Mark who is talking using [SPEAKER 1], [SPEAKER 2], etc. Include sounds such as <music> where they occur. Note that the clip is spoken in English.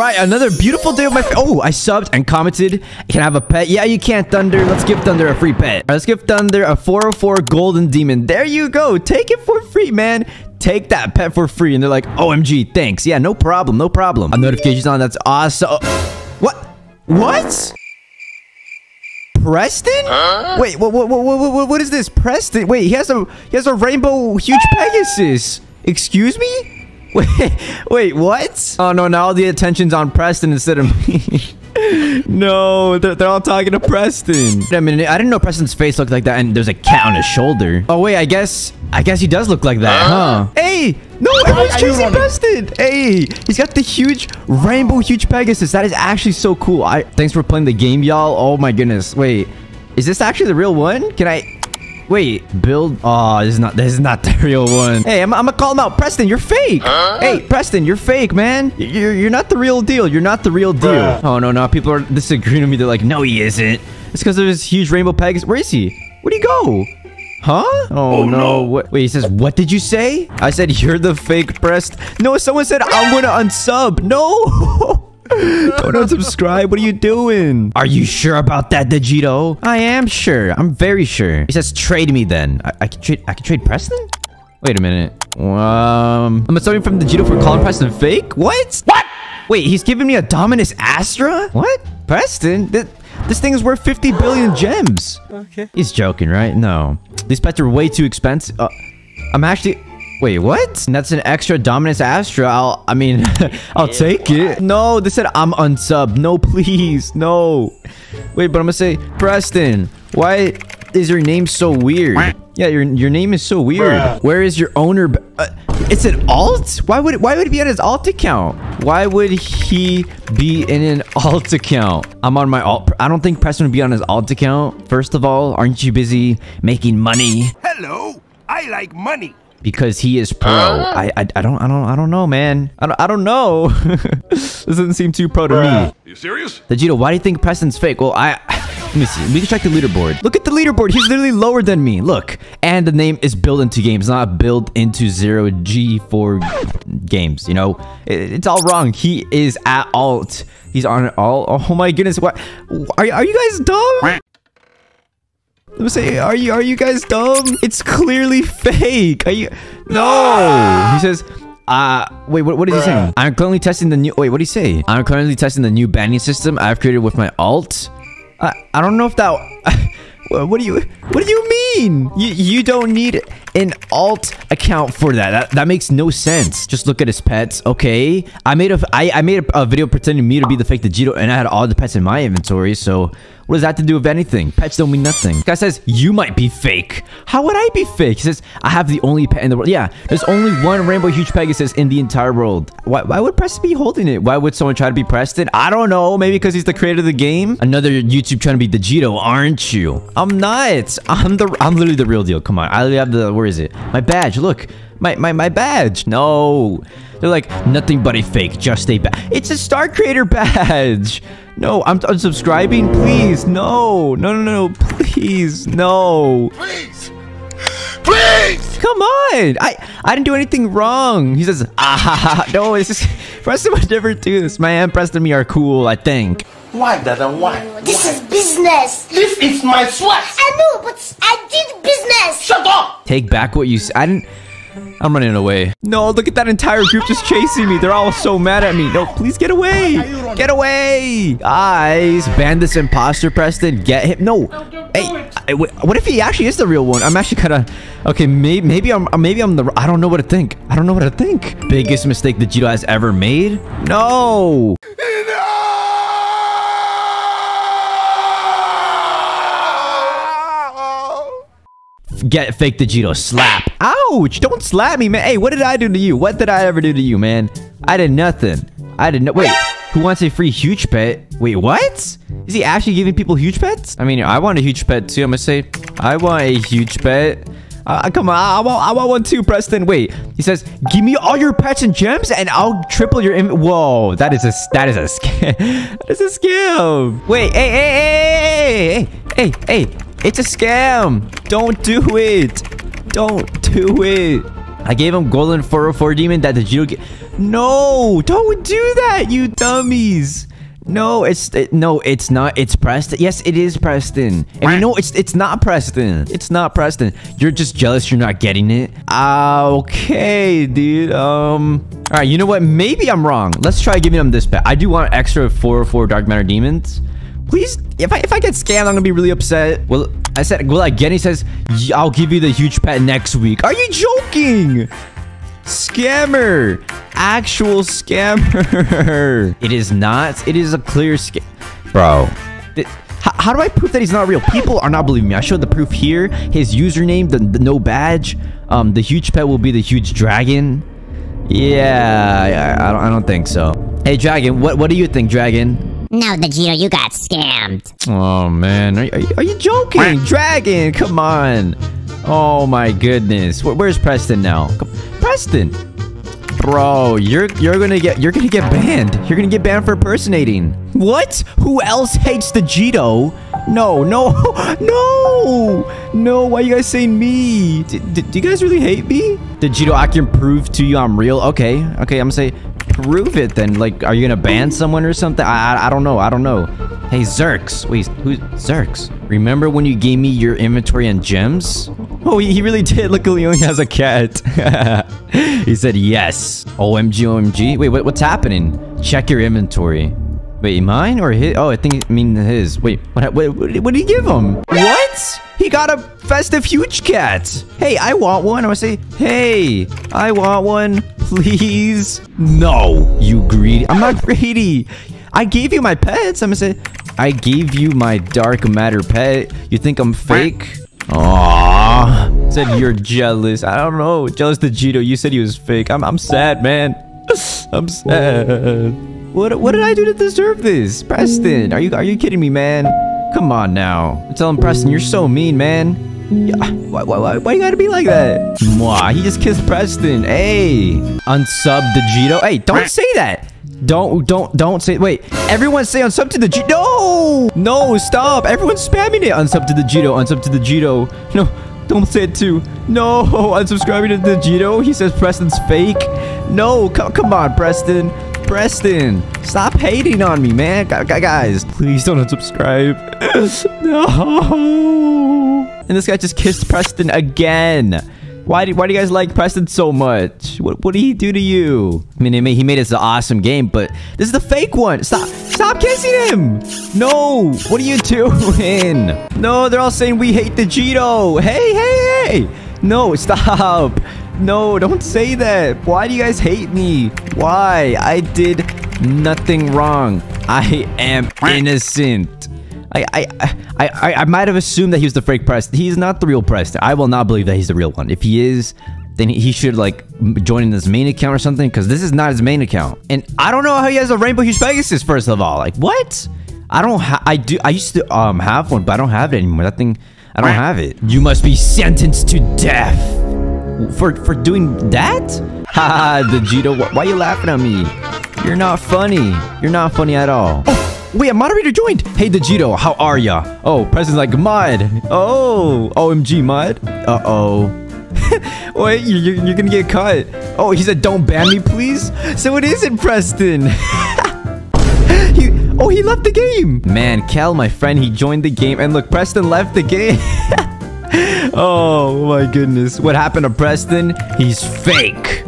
[SPEAKER 1] right, another beautiful day with my... Oh, I subbed and commented. Can I have a pet? Yeah, you can, Thunder. Let's give Thunder a free pet. let's give Thunder a 404 golden demon. There you go. Take it for free, man take that pet for free. And they're like, OMG, thanks. Yeah, no problem, no problem. A notification's on. That's awesome. What? What? Preston? Huh? Wait, what, what, what, what, what is this? Preston? Wait, he has a he has a rainbow huge Pegasus. Excuse me? <laughs> Wait, wait, what? Oh, no, now all the attention's on Preston instead of me. <laughs> no, they're, they're, all talking to Preston. I mean, I didn't know Preston's face looked like that, and there's a cat on his shoulder. Oh, wait, I guess, I guess he does look like that, huh? Hey, no, everyone's chasing Preston. Hey, he's got the huge rainbow huge Pegasus. That is actually so cool. I Thanks for playing the game, y'all. Oh, my goodness. Wait, is this actually the real one? Can I... Wait, build. Oh, this is not. This is not the <laughs> real one. Hey, I'm, I'm gonna call him out. Preston, you're fake. Huh? Hey, Preston, you're fake, man. You're you're not the real deal. You're not the real deal. Bruh. Oh no, no. People are disagreeing with me. They're like, no, he isn't. It's because of his huge rainbow pegs. Where is he? Where'd he go? Huh? Oh, oh no. no. What? Wait, he says, what did you say? I said, you're the fake Prest. No, someone said, I'm gonna unsub. No. <laughs> Don't unsubscribe. What are you doing? Are you sure about that, Digito? I am sure. I'm very sure. He says trade me then. I, I can trade I can trade Preston? Wait a minute. Um I'm assuming from Digito for calling Preston fake? What? What? Wait, he's giving me a Dominus Astra? What? Preston? This, this thing is worth 50 billion gems. Okay. He's joking, right? No. These pets are way too expensive. Uh, I'm actually... Wait, what? That's an extra Dominus Astra. I'll, I mean, <laughs> I'll take it. No, they said I'm unsub. No, <laughs> please. No. Wait, but I'm gonna say, Preston, why is your name so weird? Yeah, your your name is so weird. Where is your owner? Uh, it's an alt? Why would it, why would it be on his alt account? Why would he be in an alt account? I'm on my alt. I don't think Preston would be on his alt account. First of all, aren't you busy making money?
[SPEAKER 2] Hello, I like money
[SPEAKER 1] because he is pro. Uh, I, I I don't I don't I don't know, man. I don't I don't know. <laughs> this doesn't seem too pro to
[SPEAKER 2] me. You serious?
[SPEAKER 1] Digito, why do you think Preston's fake? Well, I <laughs> let me see. We can check the leaderboard. Look at the leaderboard. He's literally lower than me. Look, and the name is built into games, not built into zero G four games. You know, it, it's all wrong. He is at alt. He's on all. Oh my goodness! What are are you guys dumb? Let me say, are you are you guys dumb? It's clearly fake. Are you? No. He says, uh, wait, what, what is he saying? I'm currently testing the new, wait, what did he say? I'm currently testing the new banning system I've created with my alt. I, I don't know if that, <laughs> what do you, what do you mean? You, you don't need an alt account for that. That, that makes no sense. Just look at his pets. Okay. I made a, I, I made a, a video pretending me to be the fake Digito and I had all the pets in my inventory. So what does that have to do with anything? Pets don't mean nothing. guy says, you might be fake. How would I be fake? He says, I have the only pet in the world. Yeah, there's only one Rainbow Huge Pegasus in the entire world. Why, why would Preston be holding it? Why would someone try to be Preston? I don't know. Maybe because he's the creator of the game? Another YouTube trying to be Digito, aren't you? I'm not. I'm the, I'm literally the real deal. Come on. I have the, where is it? My badge. Look. My, my, my badge. No. They're like, nothing but a fake, just a badge. It's a Star Creator <laughs> badge. No, I'm unsubscribing. Please, no. No, no, no, please, no.
[SPEAKER 2] Please. Please!
[SPEAKER 1] Come on! I I didn't do anything wrong. He says, ah, no, it's just, <laughs> Preston would never do this, man. Preston and me are cool, I think.
[SPEAKER 2] Why, Dada, why?
[SPEAKER 3] This why? is business.
[SPEAKER 2] This is my sweat.
[SPEAKER 3] I know, but I did business.
[SPEAKER 2] Shut up!
[SPEAKER 1] Take back what you said. I didn't... I'm running away. No, look at that entire group just chasing me. They're all so mad at me. No, please get away. Get away. Guys, ban this imposter, Preston. Get him. No. Hey, I, what if he actually is the real one? I'm actually kind of... Okay, maybe, maybe I'm maybe I'm the... I don't know what to think. I don't know what to think. Biggest mistake that Jito has ever made? No. Get fake the Digito. Slap. Ouch. Don't slap me, man. Hey, what did I do to you? What did I ever do to you, man? I did nothing. I didn't know. Wait. Who wants a free huge pet? Wait, what? Is he actually giving people huge pets? I mean, I want a huge pet too. I'm gonna say, I want a huge pet. Uh, come on, I want, I want one too, Preston. Wait, he says, give me all your pets and gems, and I'll triple your. Whoa, that is a that is a <laughs> scam. that is a scam. Wait, hey, hey, hey, hey, hey, hey, it's a scam. Don't do it. Don't do it. I gave him golden 404 demon that the Jiro No, don't do that, you dummies. No, it's it, no, it's not. It's Preston. Yes, it is Preston. And you know, it's it's not Preston. It's not Preston. You're just jealous. You're not getting it. Ah, okay, dude. Um. All right. You know what? Maybe I'm wrong. Let's try giving him this pet. I do want extra 404 Dark Matter Demons. Please, if I if I get scammed, I'm gonna be really upset. Well, I said, will I get? He says, "Y- I'll give you the huge pet next week. Are you joking? Scammer! Actual scammer! <laughs> It is not. It is a clear scam. Bro. th- how do I prove that he's not real? People are not believing me. I showed the proof here. His username, the, the no badge. Um, the huge pet will be the huge dragon. Yeah, I, I, don't, I don't think so. Hey, Dragon, what, what do you think, Dragon?
[SPEAKER 4] No, the Vegeta, you got scammed.
[SPEAKER 1] Oh man, are, are, you, are you joking? Dragon, come on. Oh my goodness. Where, where's Preston now? Preston. Bro, you're you're gonna get you're gonna get banned. You're gonna get banned for impersonating. What? Who else hates Digito? No, no, <laughs> no, no. Why you guys saying me? D- do you guys really hate me? Digito, I can prove to you I'm real. Okay, okay. I'm gonna say prove it then. Like, are you gonna ban someone or something? I I, I don't know. I don't know. Hey, Zerx. Wait, who's Zerx? Remember when you gave me your inventory and gems? Oh, he, he really did. Look, he only has a cat. <laughs> he said yes. OMG, OMG. Wait, what, what's happening? Check your inventory. Wait, mine or his? Oh, I think I mean his. Wait, what, what, what, did- he give him? What? He got a festive huge cat. Hey, I want one. I'm gonna say, hey, I want one, please. No, you greedy. I'm not <laughs> greedy. I gave you my pets. I'm gonna say, I gave you my dark matter pet. You think I'm fake? Aww. Said you're jealous. I don't know. Jealous to Jito. You said he was fake. I'm, I'm sad, man. <laughs> I'm sad. What what did I do to deserve this? Preston, are you are you kidding me, man? Come on now. I'm telling Preston, you're so mean, man. Yeah, why, why, why, why you gotta be like that? Mwah, he just kissed Preston. Hey, unsub the Jito. Hey, don't say that. Don't, don't, don't say. Wait, everyone say unsub to Digito. No, no, stop. Everyone's spamming it. Unsub to Digito. Unsub to Digito. No, don't say it too. No, unsubscribing to Digito. He says Preston's fake. No, come, come on, Preston. Preston, stop hating on me, man. Gu- gu- Guys, please don't unsubscribe. <laughs> no. And this guy just kissed Preston again. Why do, why do you guys like Preston so much? What, what did he do to you? I mean, he made, he made this an awesome game, but this is the fake one. Stop. Stop kissing him. No. What are you doing? <laughs> No, they're all saying we hate Digito. Hey, hey, hey. No, stop. No, don't say that. Why do you guys hate me? Why? I did nothing wrong. I am innocent. I I I I, I might have assumed that he was the fake Preston. He's not the real Preston. I will not believe that he's the real one. If he is, then he- should like join in his main account or something because this is not his main account. And I don't know how he has a Rainbow Huge Pegasus. First of all, like what? I don't. Ha- I do. I used to um have one, but I don't have it anymore. That thing. I don't have it. You must be sentenced to death for for doing that. Haha, Digito. wh- Why you laughing at me? You're not funny. You're not funny at all. Oh, wait, a moderator joined. Hey, Jito, how are ya? Oh, Preston's like Mud. Oh, OMG, Mud. Uh oh. <laughs> Wait, you- you're, you're gonna get cut. Oh, he said, don't ban me, please. So it isn't Preston. <laughs> he, oh, he left the game. Man, Cal, my friend, he joined the game. And look, Preston left the game. <laughs> oh, my goodness. What happened to Preston? He's fake.